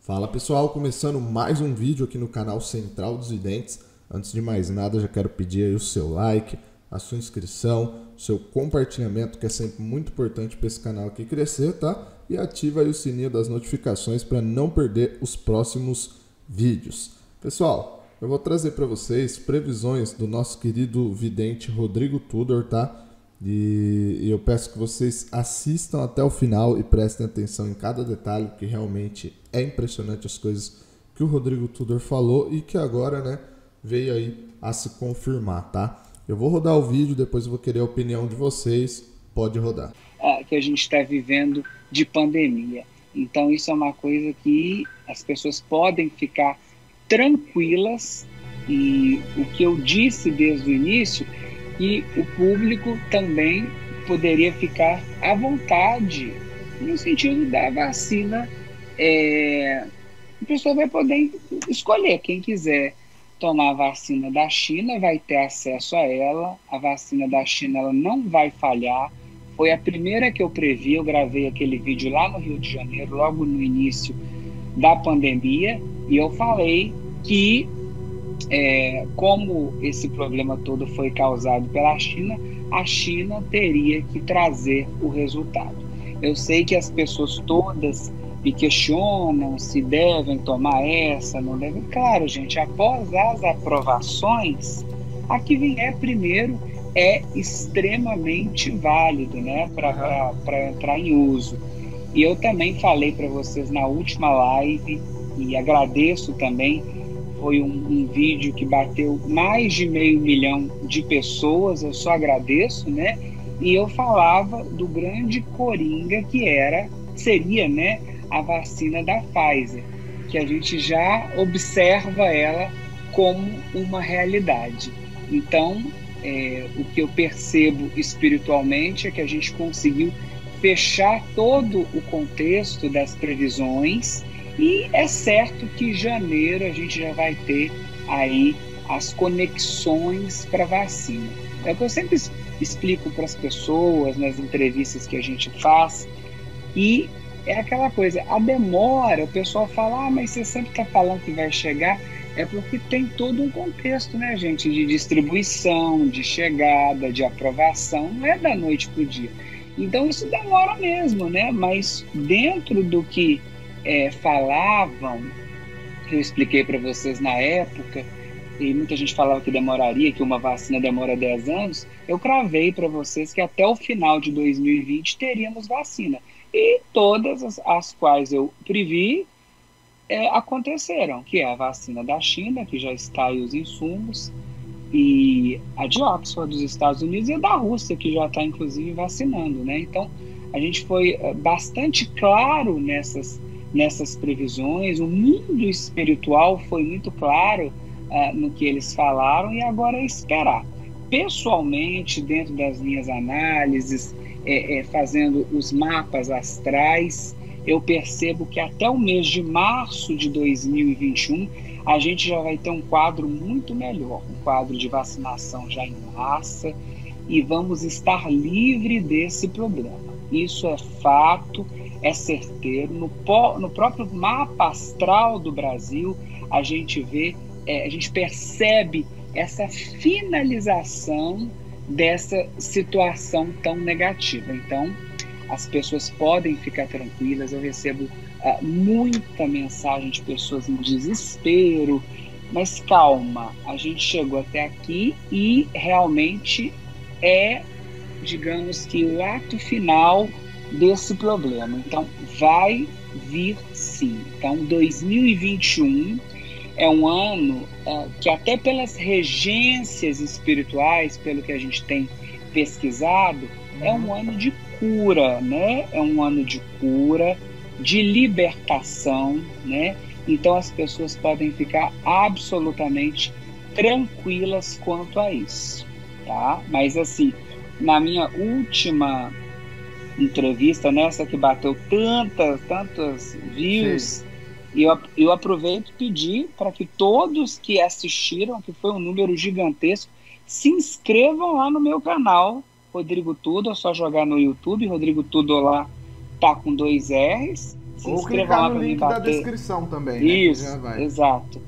Fala pessoal, começando mais um vídeo aqui no canal Central dos Videntes. Antes de mais nada, já quero pedir o seu like, a sua inscrição, o seu compartilhamento, que é sempre muito importante para esse canal aqui crescer, tá? E ativa aí o sininho das notificações para não perder os próximos vídeos. Pessoal, eu vou trazer para vocês previsões do nosso querido vidente Rodrigo Tudor, tá? E eu peço que vocês assistam até o final e prestem atenção em cada detalhe, que realmente é impressionante as coisas que o Rodrigo Tudor falou e que agora, né, veio aí a se confirmar, tá? Eu vou rodar o vídeo, depois eu vou querer a opinião de vocês. Pode rodar. Ah, que a gente está vivendo de pandemia. Então, isso é uma coisa que as pessoas podem ficar tranquilas. E o que eu disse desde o início e o público também poderia ficar à vontade no sentido da vacina. É, a pessoa vai poder escolher quem quiser tomar a vacina da China vai ter acesso a ela. A vacina da China ela não vai falhar. Foi a primeira que eu previ. Eu gravei aquele vídeo lá no Rio de Janeiro, logo no início da pandemia, e eu falei que é, como esse problema todo foi causado pela China, a China teria que trazer o resultado. Eu sei que as pessoas todas me questionam se devem tomar essa, não devem. Claro, gente, após as aprovações, a que vier primeiro é extremamente válido né, para entrar em uso. E eu também falei para vocês na última live, e agradeço também foi um, um, vídeo que bateu mais de meio milhão de pessoas, eu só agradeço, né? E eu falava do grande coringa que era, seria, né, a vacina da Pfizer, que a gente já observa ela como uma realidade. Então, é, o que eu percebo espiritualmente é que a gente conseguiu fechar todo o contexto das previsões e é certo que janeiro a gente já vai ter aí as conexões para vacina. É o que eu sempre explico para as pessoas nas entrevistas que a gente faz. E é aquela coisa, a demora, o pessoal fala, ah, mas você sempre está falando que vai chegar. É porque tem todo um contexto, né, gente, de distribuição, de chegada, de aprovação, não é da noite para o dia. Então isso demora mesmo, né? Mas dentro do que é, falavam, que eu expliquei para vocês na época, e muita gente falava que demoraria, que uma vacina demora 10 anos, eu cravei para vocês que até o final de 2020 teríamos vacina. E todas as, as quais eu previ é, aconteceram, que é a vacina da China, que já está aí os insumos, e a de Oxford dos Estados Unidos e a da Rússia, que já está inclusive vacinando, né? Então, a gente foi é, bastante claro nessas nessas previsões. O mundo espiritual foi muito claro uh, no que eles falaram e agora é esperar. Pessoalmente, dentro das minhas análises, é, é, fazendo os mapas astrais, eu percebo que até o mês de março de 2021 a gente já vai ter um quadro muito melhor, um quadro de vacinação já em massa e vamos estar livre desse problema. Isso é fato, é certeiro. No, no próprio mapa astral do Brasil, a gente vê, é, a gente percebe essa finalização dessa situação tão negativa. Então, as pessoas podem ficar tranquilas. Eu recebo uh, muita mensagem de pessoas em desespero, mas calma, a gente chegou até aqui e realmente é, digamos que, o ato final desse problema. Então, vai vir sim. Então, 2021 é um ano uh, que, até pelas regências espirituais, pelo que a gente tem pesquisado, é um ano de cura, né? É um ano de cura, de libertação, né? Então, as pessoas podem ficar absolutamente tranquilas quanto a isso, tá? Mas, assim, na minha última entrevista, nessa que bateu tantas, tantas views. E eu, eu aproveito e pedi para que todos que assistiram, que foi um número gigantesco, se inscrevam lá no meu canal Rodrigo Tudo, é só jogar no YouTube, Rodrigo Tudo lá tá com dois R's. Se Ou clicar lá no link da descrição também. Né? Isso, né? exato.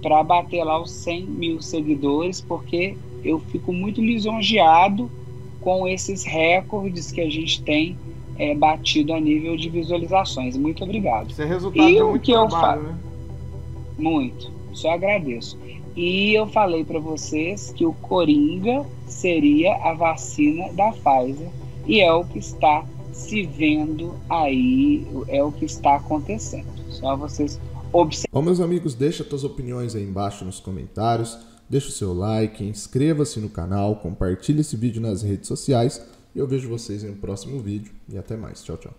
Para bater lá os 100 mil seguidores, porque eu fico muito lisonjeado com esses recordes que a gente tem é, batido a nível de visualizações. Muito obrigado. Isso é resultado e de muito que trabalho, eu né? Muito, só agradeço. E eu falei para vocês que o Coringa seria a vacina da Pfizer e é o que está se vendo aí, é o que está acontecendo. Só vocês observarem. Bom, meus amigos, deixa suas opiniões aí embaixo nos comentários, deixa o seu like, inscreva-se no canal, compartilhe esse vídeo nas redes sociais e eu vejo vocês em um próximo vídeo e até mais. Tchau, tchau.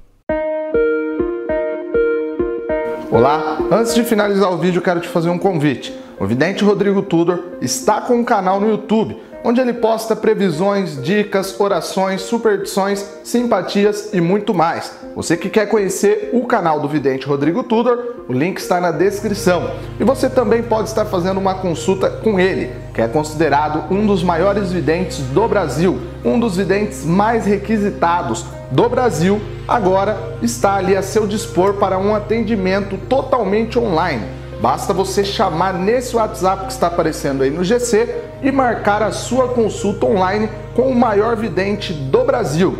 Olá, antes de finalizar o vídeo, quero te fazer um convite. O vidente Rodrigo Tudor está com um canal no YouTube onde ele posta previsões, dicas, orações, superstições, simpatias e muito mais. Você que quer conhecer o canal do vidente Rodrigo Tudor, o link está na descrição. E você também pode estar fazendo uma consulta com ele, que é considerado um dos maiores videntes do Brasil, um dos videntes mais requisitados do Brasil, agora está ali a seu dispor para um atendimento totalmente online Basta você chamar nesse WhatsApp que está aparecendo aí no GC e marcar a sua consulta online com o maior vidente do Brasil.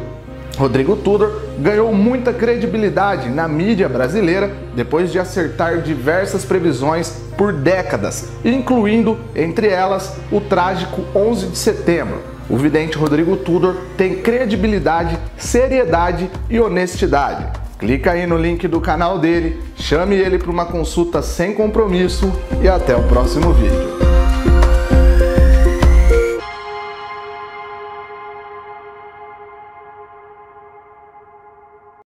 Rodrigo Tudor ganhou muita credibilidade na mídia brasileira depois de acertar diversas previsões por décadas, incluindo entre elas o trágico 11 de setembro. O vidente Rodrigo Tudor tem credibilidade, seriedade e honestidade. Clica aí no link do canal dele, chame ele para uma consulta sem compromisso e até o próximo vídeo.